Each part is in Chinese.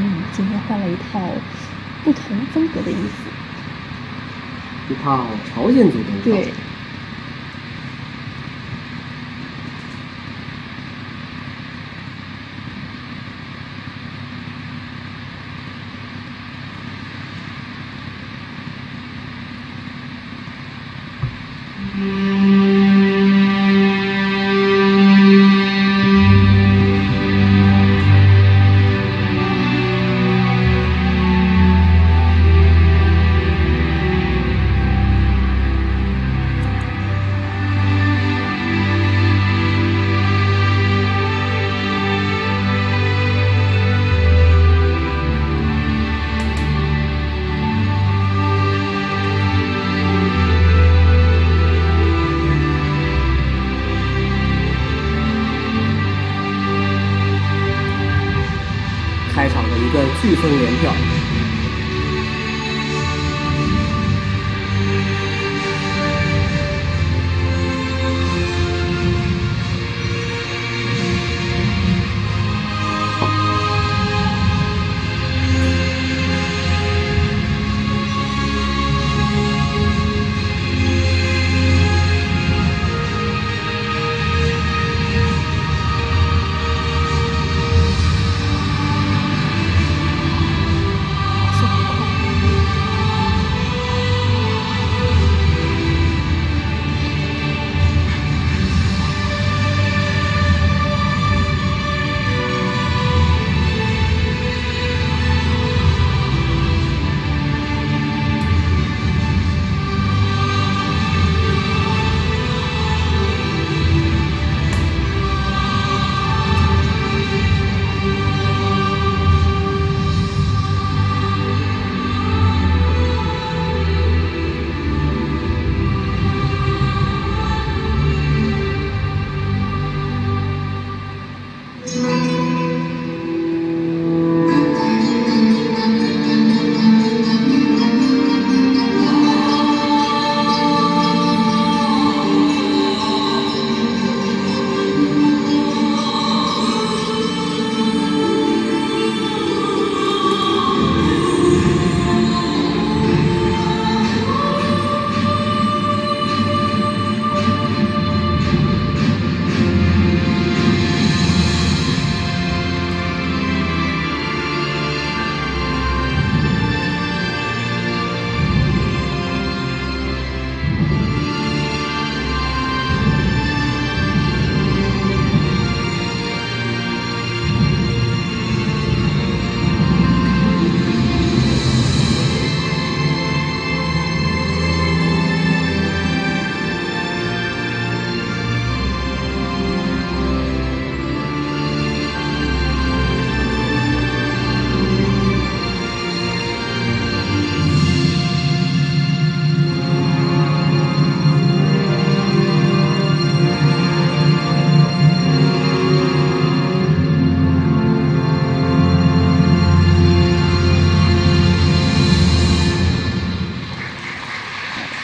嗯，今天换了一套不同风格的衣服。一套朝鲜族的衣服。对。开飓风连跳。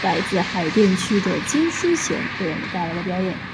来自海淀区的金丝弦为我们带来了表演。